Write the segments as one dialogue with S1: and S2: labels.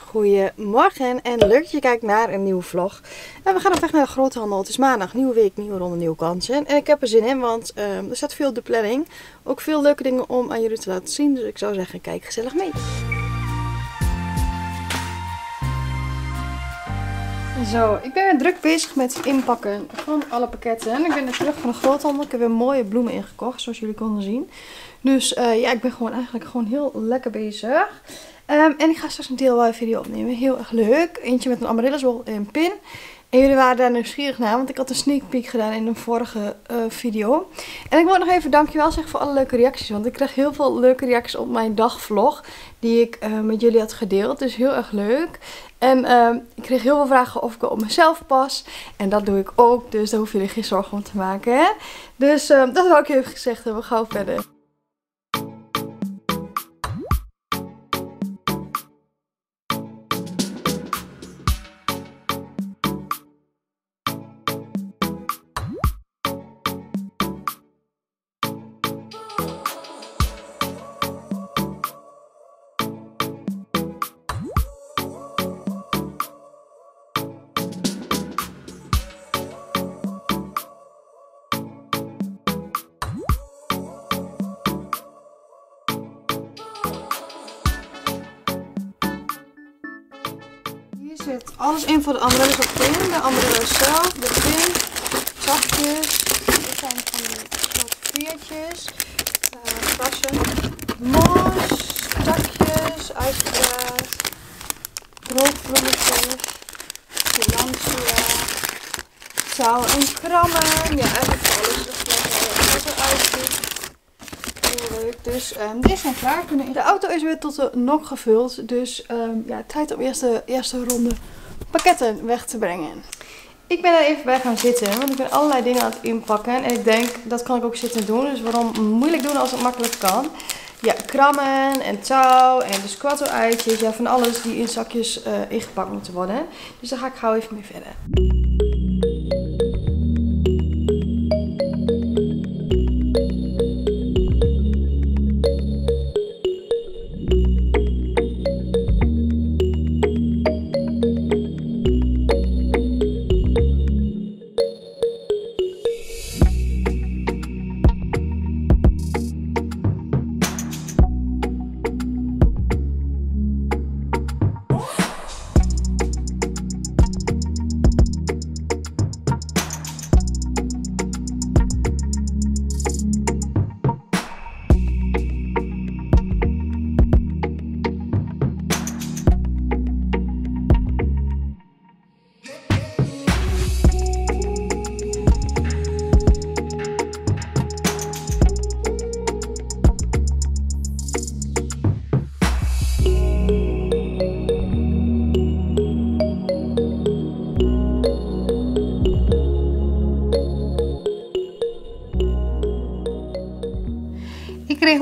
S1: Goedemorgen en leuk dat je kijkt naar een nieuwe vlog. En we gaan op weg naar de groothandel. Het is maandag, nieuwe week, nieuwe ronde, nieuwe kansen. En ik heb er zin in, want ehm, er staat veel op de planning. Ook veel leuke dingen om aan jullie te laten zien. Dus ik zou zeggen, kijk gezellig mee. Zo, ik ben weer druk bezig met inpakken van alle pakketten. Ik ben net terug van de groothandel. Ik heb weer mooie bloemen ingekocht, zoals jullie konden zien. Dus eh, ja, ik ben gewoon eigenlijk gewoon heel lekker bezig. Ehm, en ik ga straks een DIY video opnemen. Heel erg leuk. Eentje met een amaryllisbol en pin. En jullie waren daar nieuwsgierig naar, want ik had een sneak peek gedaan in een vorige uh, video. En ik wil nog even dankjewel zeggen voor alle leuke reacties. Want ik kreeg heel veel leuke reacties op mijn dagvlog die ik uh, met jullie had gedeeld. Dus heel erg leuk. En uh, ik kreeg heel veel vragen of ik op mezelf pas. En dat doe ik ook, dus daar hoeven jullie geen zorgen om te maken. Dus dat wil ik even gezegd hebben. Gauw verder. Zit alles in voor de op pin. De amaryllis zelf, de pin, zakjes. Dit zijn van de soort veertjes. Uh, krassen. Mos, takjes, uitgebraad. Rookbloemetjes. Tillandsia. Touw en krammen. Ja, eigenlijk alles. Dat eruit ziet. Heel leuk. Dus um, zijn klaar. De auto is weer tot de nok gevuld. Dus um, ja, tijd om eerst de eerste ronde pakketten weg te brengen. Ik ben er even bij gaan zitten, want ik ben allerlei dingen aan het inpakken. En ik denk, dat kan ik ook zitten doen. Dus waarom moeilijk doen als het makkelijk kan. Ja, krammen en touw en de squatto eitjes. Ja, van alles die in zakjes uh, ingepakt moeten worden. Dus daar ga ik gauw even mee verder.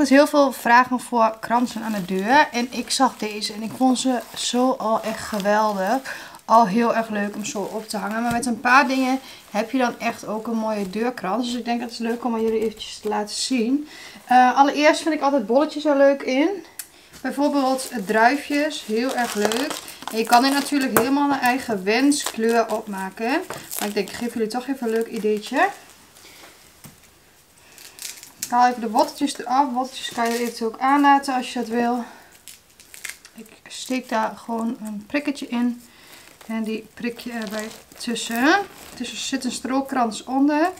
S1: Dus heel veel vragen voor kransen aan de deur. En ik zag deze en ik vond ze zo al echt geweldig. Al heel erg leuk om zo op te hangen. Maar met een paar dingen heb je dan echt ook een mooie deurkrans. Dus ik denk dat het leuk om jullie eventjes te laten zien. Uh, allereerst vind ik altijd bolletjes er leuk in. Bijvoorbeeld druifjes. Heel erg leuk. En je kan er natuurlijk helemaal een eigen wenskleur opmaken. Maar ik denk ik geef jullie toch even een leuk ideetje. Haal even de worteltjes eraf. Worteltjes kan je eventueel ook aanlaten als je dat wil. Ik steek daar gewoon een prikketje in. En die prik je erbij tussen. Er zit een strookrans onder.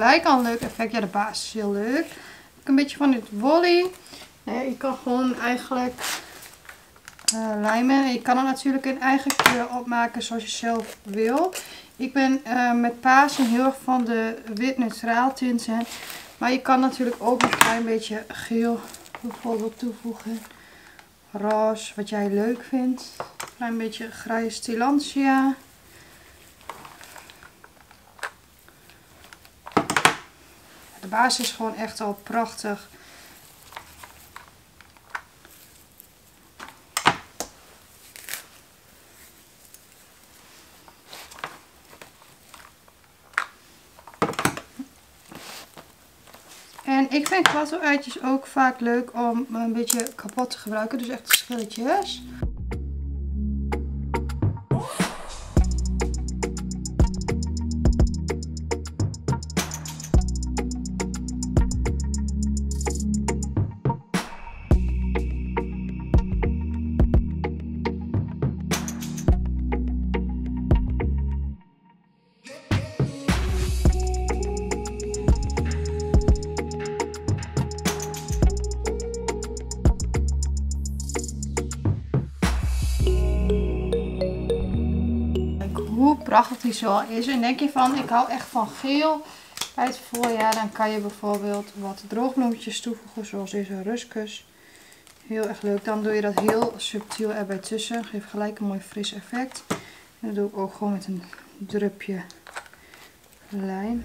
S1: Gelijk al een leuk effect. Ja, de basis is heel leuk. Ook een beetje van dit wolly. Ja, je kan gewoon eigenlijk uh, lijmen. Je kan er natuurlijk een eigen kleur opmaken zoals je zelf wil. Ik ben uh, met Pasen heel erg van de wit neutraal tinten. Maar je kan natuurlijk ook een klein beetje geel bijvoorbeeld toevoegen. Roze, wat jij leuk vindt. Een klein beetje grijs tilantia. basis is gewoon echt al prachtig. En ik vind kwarteluitjes ook vaak leuk om een beetje kapot te gebruiken. Dus echt schilletjes. Hoe prachtig die zo is. En denk je van, ik hou echt van geel bij het voorjaar. Dan kan je bijvoorbeeld wat droogbloemetjes toevoegen, zoals deze ruskus. Heel erg leuk. Dan doe je dat heel subtiel erbij tussen. Geeft gelijk een mooi fris effect. En dat doe ik ook gewoon met een drupje lijm.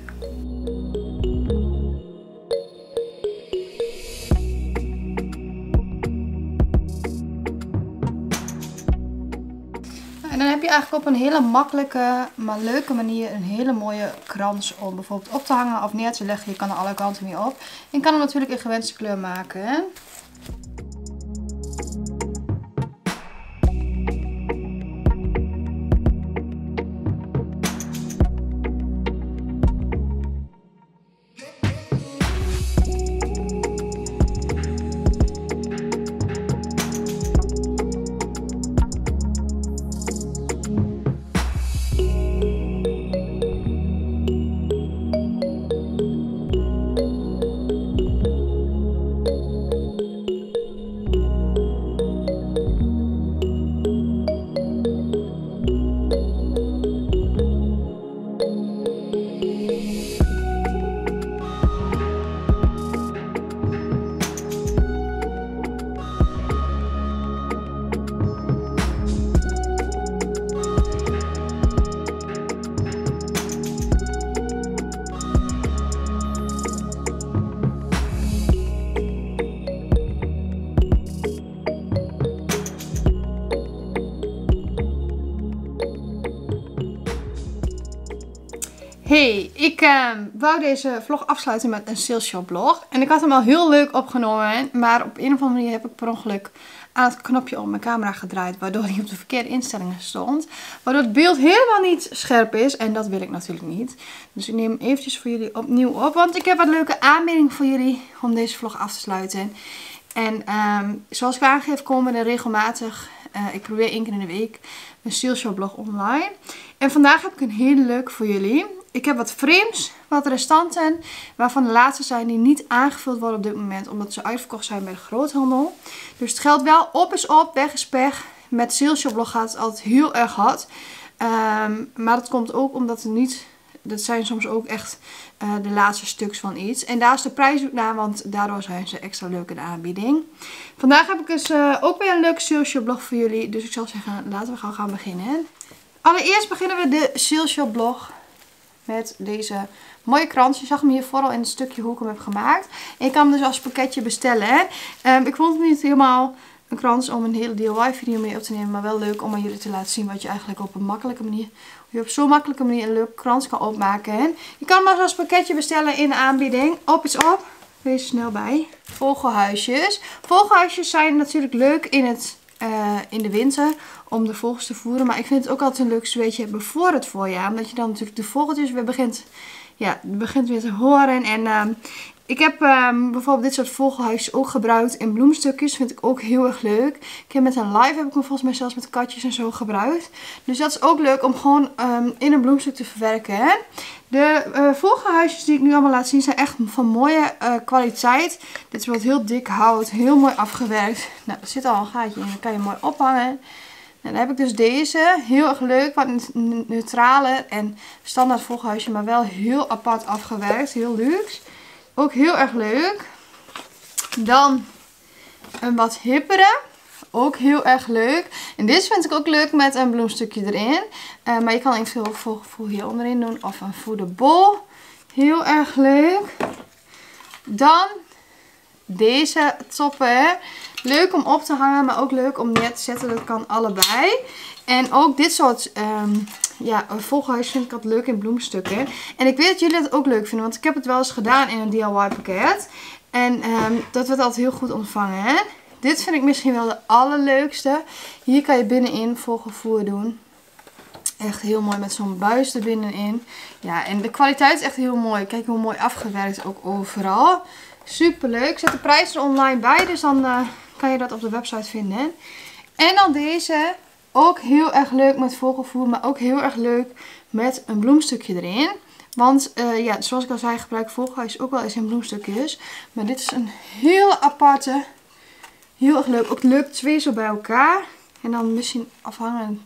S1: En dan heb je eigenlijk op een hele makkelijke, maar leuke manier een hele mooie krans om bijvoorbeeld op te hangen of neer te leggen. Je kan er alle kanten mee op. En je kan hem natuurlijk in gewenste kleur maken. Ik uh, wou deze vlog afsluiten met een saleshop vlog. En ik had hem al heel leuk opgenomen. Maar op een of andere manier heb ik per ongeluk aan het knopje op mijn camera gedraaid. Waardoor hij op de verkeerde instellingen stond. Waardoor het beeld helemaal niet scherp is. En dat wil ik natuurlijk niet. Dus ik neem hem eventjes voor jullie opnieuw op. Want ik heb wat leuke aanbiedingen voor jullie om deze vlog af te sluiten. En um, zoals ik aangeef komen er regelmatig, uh, ik probeer één keer in de week, een saleshop blog online. En vandaag heb ik een hele leuk voor jullie. Ik heb wat frames, wat restanten, waarvan de laatste zijn die niet aangevuld worden op dit moment, omdat ze uitverkocht zijn bij de groothandel. Dus het geldt wel, op is op, weg is pech. Met saleshoplog gaat het altijd heel erg hard. Um, maar dat komt ook omdat het niet, dat zijn soms ook echt uh, de laatste stuks van iets. En daar is de prijs ook naar, want daardoor zijn ze extra leuk in de aanbieding. Vandaag heb ik dus uh, ook weer een leuk saleshoplog voor jullie. Dus ik zal zeggen, laten we gaan, gaan beginnen. Allereerst beginnen we de saleshoplog met deze mooie krans. Je zag hem hier vooral in het stukje hoe ik hem heb gemaakt. En je kan hem dus als pakketje bestellen. Um, ik vond het niet helemaal een krans om een hele DIY video mee op te nemen. Maar wel leuk om aan jullie te laten zien wat je eigenlijk op een makkelijke manier... je op zo'n makkelijke manier een leuke krans kan opmaken. Je kan hem dus als pakketje bestellen in de aanbieding. Op is op. Wees er snel bij. Vogelhuisjes. Vogelhuisjes zijn natuurlijk leuk in het uh, in de winter om de vogels te voeren. Maar ik vind het ook altijd een leuk zweetje hebben voor het voorjaar. Omdat je dan natuurlijk de vogeltjes weer begint, ja, begint weer te horen. En uh, ik heb um, bijvoorbeeld dit soort vogelhuisjes ook gebruikt in bloemstukjes. Vind ik ook heel erg leuk. Ik heb met een live heb ik hem volgens mij zelfs met katjes en zo gebruikt. Dus dat is ook leuk om gewoon um, in een bloemstuk te verwerken. De uh, vogelhuisjes die ik nu allemaal laat zien zijn echt van mooie uh, kwaliteit. Dit is wat heel dik hout, heel mooi afgewerkt. Nou, er zit al een gaatje in, dan kan je mooi ophangen. En dan heb ik dus deze, heel erg leuk, wat neutraler en standaard vogelhuisje, maar wel heel apart afgewerkt, heel luxe. Ook heel erg leuk. Dan een wat hippere. Ook heel erg leuk. En dit vind ik ook leuk met een bloemstukje erin. Uh, maar je kan eventueel vogelgevoel hier onderin doen. Of een voederbol. Heel erg leuk. Dan deze toppen. Leuk om op te hangen, maar ook leuk om neer te zetten. Dat kan allebei. En ook dit soort um, ja, volghuis vind ik altijd leuk in bloemstukken. En ik weet dat jullie dat ook leuk vinden, want ik heb het wel eens gedaan in een DIY pakket. En ehm, dat wordt altijd heel goed ontvangen. Hè? Dit vind ik misschien wel de allerleukste. Hier kan je binnenin vogelvoer doen. Echt heel mooi met zo'n buis er binnenin. Ja, en de kwaliteit is echt heel mooi. Kijk hoe mooi afgewerkt ook overal. Super leuk. Zet de prijs er online bij, dus dan uh, kan je dat op de website vinden. En dan deze. Ook heel erg leuk met vogelvoer, maar ook heel erg leuk met een bloemstukje erin. Want uh, ja, zoals ik al zei, gebruik vogelhuis ook wel eens in bloemstukjes. Maar dit is een hele aparte. Heel erg leuk. Ook leuk twee zo bij elkaar. En dan misschien afhangend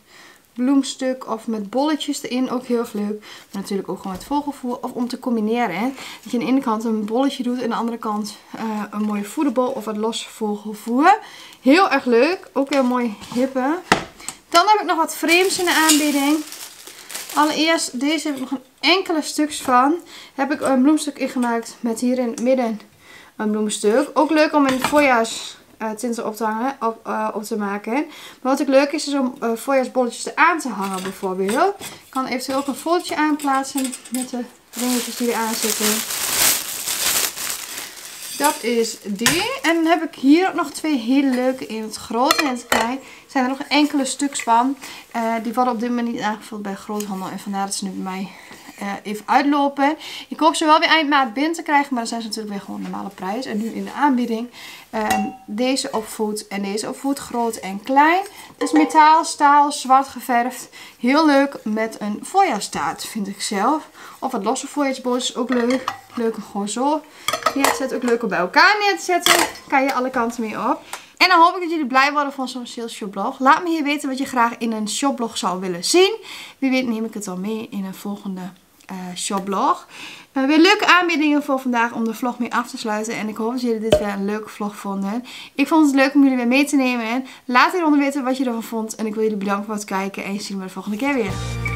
S1: bloemstuk of met bolletjes erin. Ook heel erg leuk. Maar natuurlijk ook gewoon met vogelvoer. Of om te combineren. Dat je aan de ene kant een bolletje doet. En aan de andere kant uh, een mooie voederbol of wat los vogelvoer. Heel erg leuk. Ook heel mooi hippen. Dan heb ik nog wat frames in de aanbieding. Allereerst, deze heb ik nog een enkele stuks van. Heb ik een bloemstuk ingemaakt met hier in het midden een bloemstuk. Ook leuk om in het voorjaars uh, tinten op te, hangen, op, uh, op te maken. Maar wat ook leuk is, is om uh, voorjaarsbolletjes eraan te hangen bijvoorbeeld. Ik kan eventueel ook een fotootje aanplaatsen met de ringetjes die eraan zitten. Dat is die. En dan heb ik hier ook nog twee hele leuke in het groot en het klein. Zijn er nog enkele stuks van. Die worden op dit moment niet aangevuld bij groothandel. En vandaar dat ze nu bij mij uh, even uitlopen. Ik hoop ze wel weer eind maand binnen te krijgen. Maar dan zijn ze natuurlijk weer gewoon normale prijs. En nu in de aanbieding. Um, deze op voet en deze op voet. Groot en klein. Het is metaal, staal, zwart geverfd. Heel leuk met een voorjaarstaart vind ik zelf. Of wat losse voorjaarsbolletjes ook leuk. Leuk om gewoon zo neer te zetten. Ook leuk om bij elkaar neer te zetten. Kan je alle kanten mee op. En dan hoop ik dat jullie blij worden van zo'n sales shopblog. Laat me hier weten wat je graag in een shopblog zou willen zien. Wie weet neem ik het al mee in een volgende uh, shopblog. Uh, weer leuke aanbiedingen voor vandaag om de vlog mee af te sluiten. En ik hoop dat jullie dit weer een leuke vlog vonden. Ik vond het leuk om jullie weer mee te nemen. Laat hieronder weten wat je ervan vond. En ik wil jullie bedanken voor het kijken. En je ziet me de volgende keer weer.